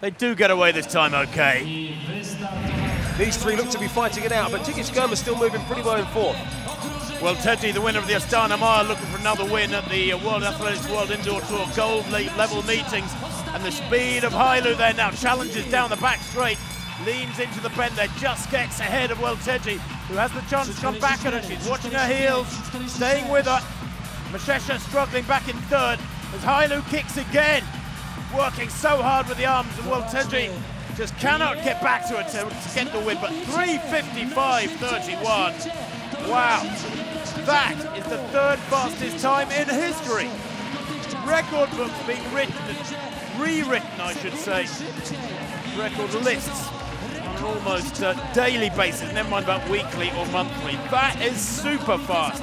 They do get away this time okay. These three look to be fighting it out, but Tigges Germa's still moving pretty well in fourth. Welteji, the winner of the Astana Mile, looking for another win at the World Athletics World Indoor Tour Gold level meetings. And the speed of Hailu there now challenges down the back straight, leans into the bend there, just gets ahead of Welteji, who has the chance to come back at her. She's watching her heels, staying with her. Meshesha struggling back in third as Hailu kicks again, working so hard with the arms of Welteji just cannot get back to it to, to get the win, but 355.31. Wow. That is the third fastest time in history. Record books being written, rewritten, I should say. Record lists on an almost uh, daily basis, never mind about weekly or monthly. That is super fast.